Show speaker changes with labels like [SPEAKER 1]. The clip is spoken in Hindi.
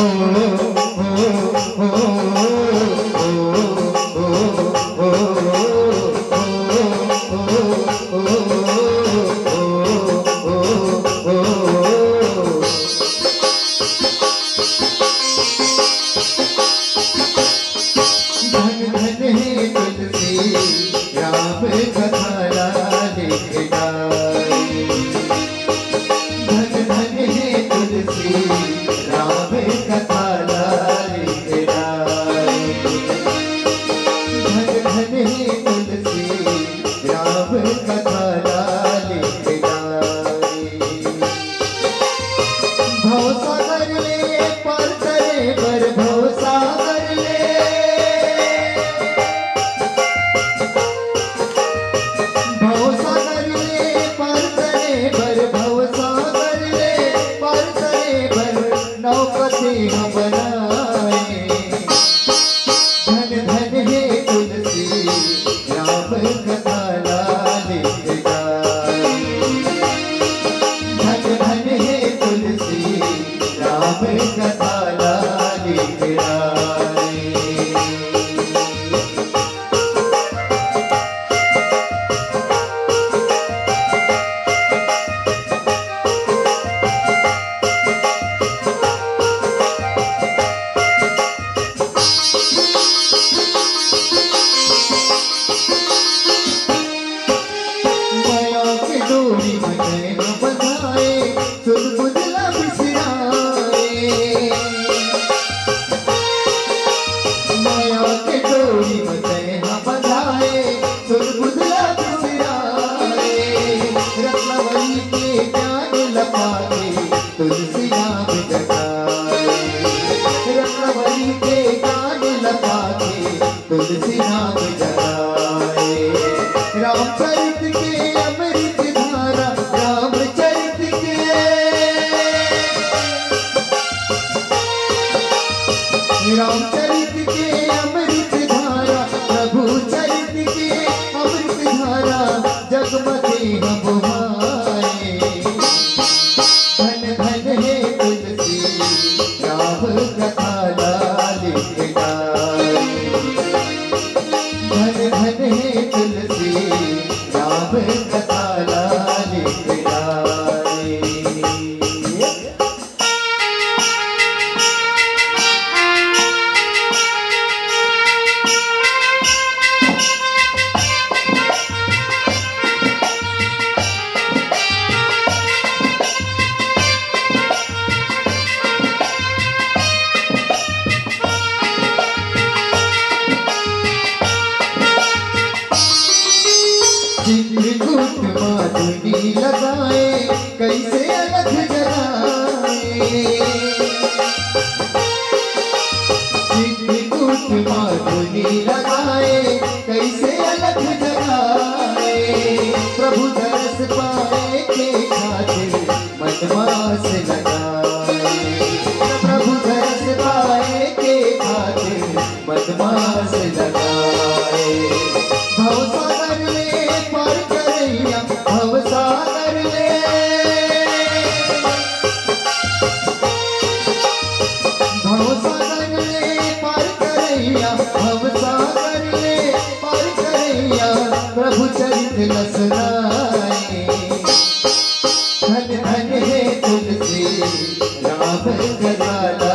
[SPEAKER 1] oh, oh, oh, oh. oh. 对 Thank you. जग मची बबुआ लगाए, कैसे अलग जगाए। कुछ माधुनी लगाए, कैसे अलग जगाए। प्रभु दरस पाए के खातिर मनवास लगाए। प्रभु दरस पाए के खातिर मनवास लगाए। Bye.